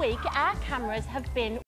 week, our cameras have been